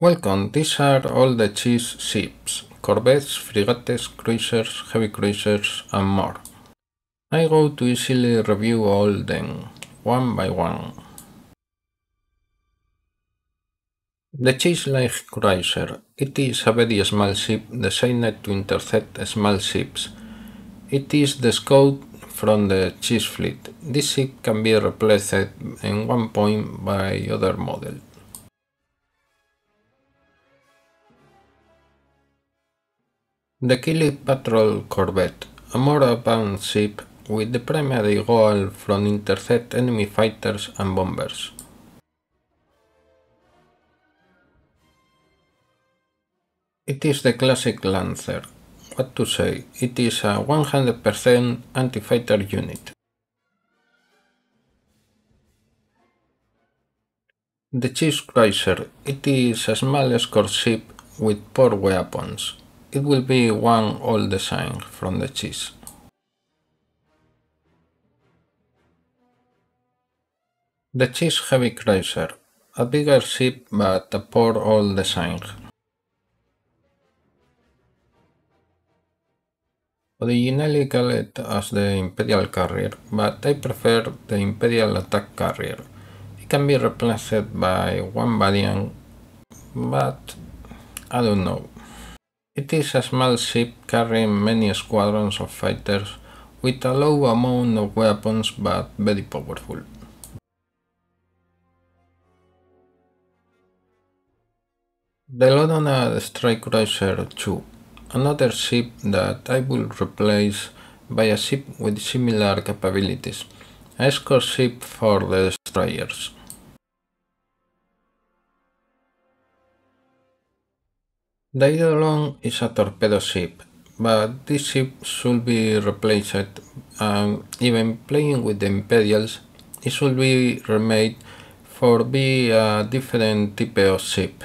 Welcome, these are all the Chiss ships, corvettes, frigates, cruisers, heavy cruisers, and more. I go to easily review all them, one by one. The Chiss Light Cruiser. It is a very small ship designed to intercept small ships. It is the scout from the Chiss Fleet. This ship can be replaced in one point by other model. The Kili Patrol Corvette, a advanced ship with the primary goal from intercept enemy fighters and bombers. It is the classic Lancer. What to say, it is a 100% anti-fighter unit. The Chiss Cruiser. It is a small escort ship with poor weapons. It will be one old design from the Chiss. The Chiss Heavy Cruiser. A bigger ship but a poor old design. Originally called as the Imperial Carrier, but I prefer the Imperial Attack Carrier. It can be replaced by one variant, but I don't know. It is a small ship carrying many squadrons of fighters with a low amount of weapons but very powerful. The Lorona Strike Cruiser 2, another ship that I will replace by a ship with similar capabilities, a escort ship for the destroyers. The Eidolon is a torpedo ship, but this ship should be replaced and even playing with the Imperials, it should be remade for be a different type of ship.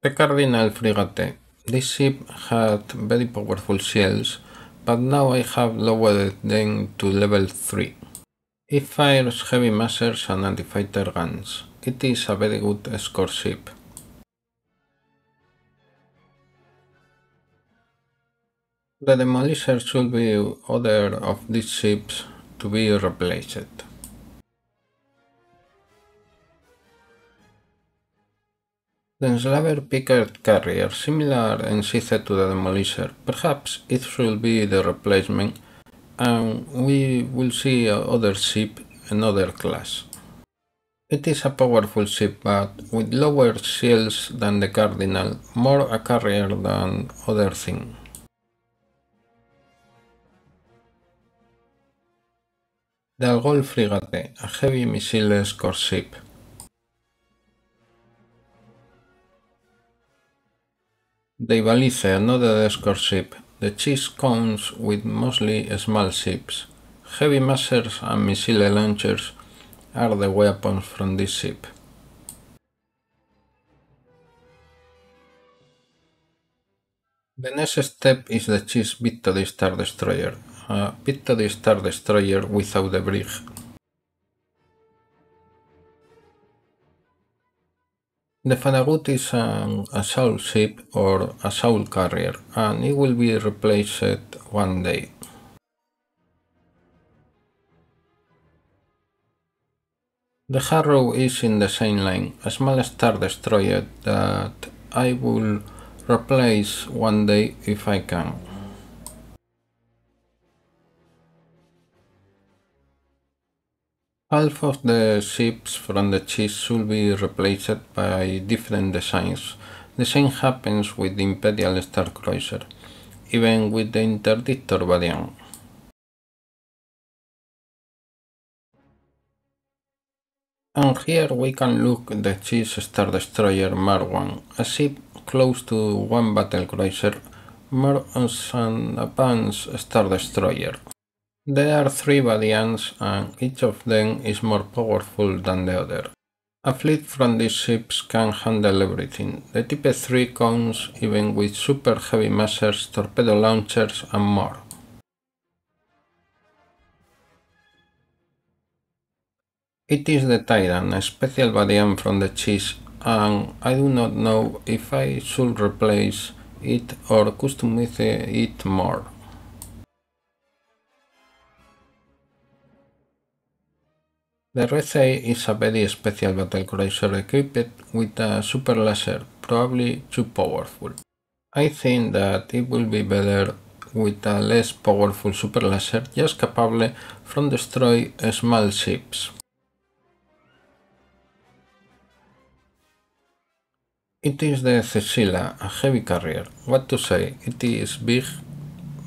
The Cardinal Frigate. This ship had very powerful shields, but now I have lowered them to level 3. It fires heavy masers and anti-fighter guns. It is a very good escort ship. The Demolisher should be other of these ships to be replaced. The Enslaver Pickard Carrier, similar in size to the Demolisher, perhaps it should be the replacement and we will see other ship another class. It is a powerful ship, but with lower shields than the Cardinal, more a carrier than other thing. The Algol Frigate, a heavy missile escort ship. The Ivalice, another escort ship. The Chiss comes with mostly small ships. Heavy masers and missile launchers are the weapons from this ship. The next step is the Chiss Victory Star Destroyer, a Victory Star Destroyer without the brig. The Fanagut is an assault ship or assault carrier and it will be replaced one day. The Harrow is in the same line, a small star destroyer that I will replace one day if I can. Half of the ships from the Chiss should be replaced by different designs. The same happens with the Imperial Star Cruiser, even with the Interdictor variant. And here we can look at the Chiss Star Destroyer Mark 1, a ship close to one battle cruiser, more and an advanced Star Destroyer. There are three variants and each of them is more powerful than the other. A fleet from these ships can handle everything. The Type 3 comes even with super heavy masers, torpedo launchers and more. It is the Tyrant, a special variant from the Chiss, and I do not know if I should replace it or customize it more. The Recei is a very special battlecruiser equipped with a super laser, probably too powerful. I think that it will be better with a less powerful super laser just capable from destroy small ships. It is the Cecilia, a heavy carrier. What to say, it is big,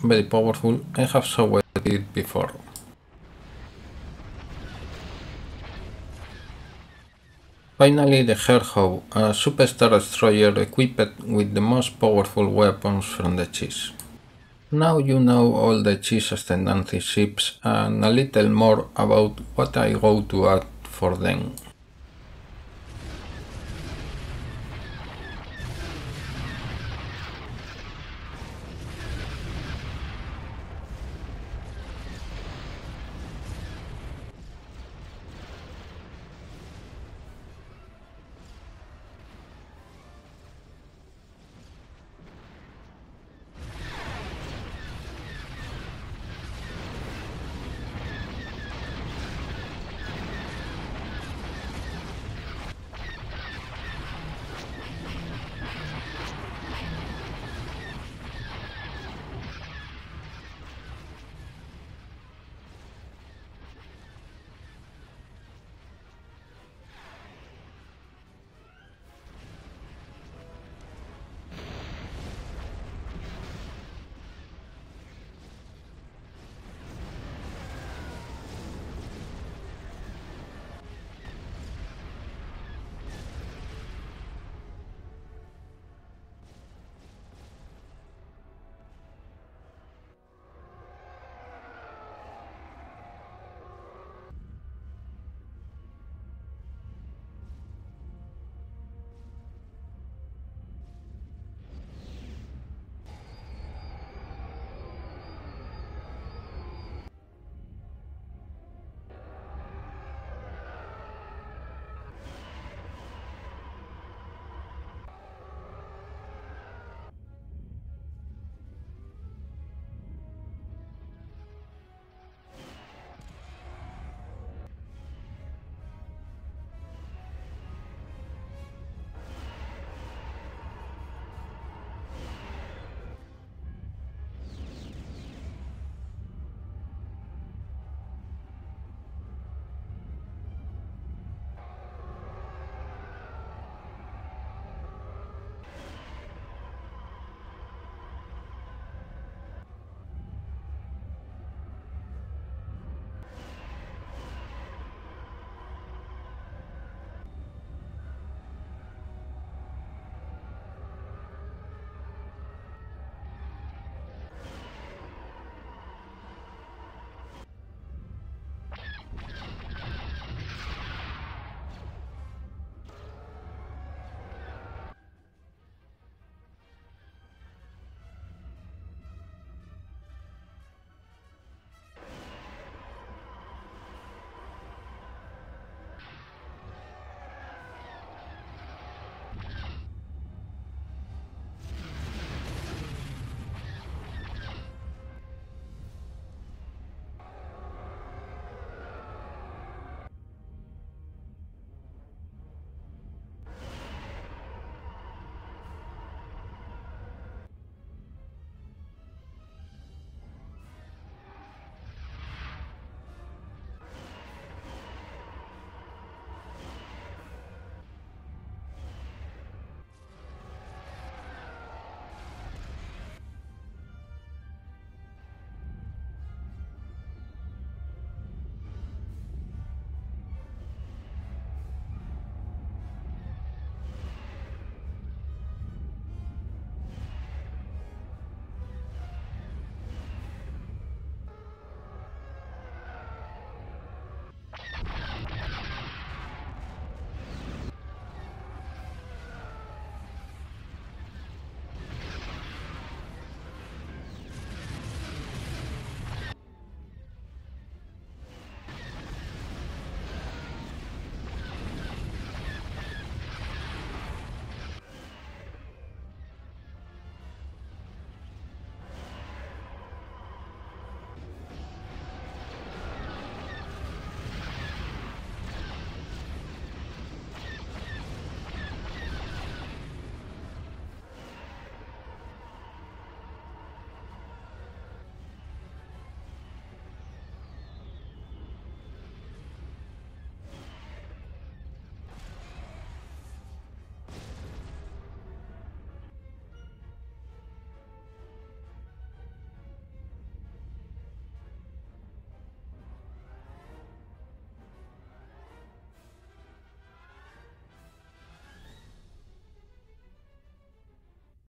very powerful, I have showed it before. Finally the Herhow, a superstar destroyer equipped with the most powerful weapons from the Chiss. Now you know all the Chiss ascendancy ships and a little more about what I go to add for them.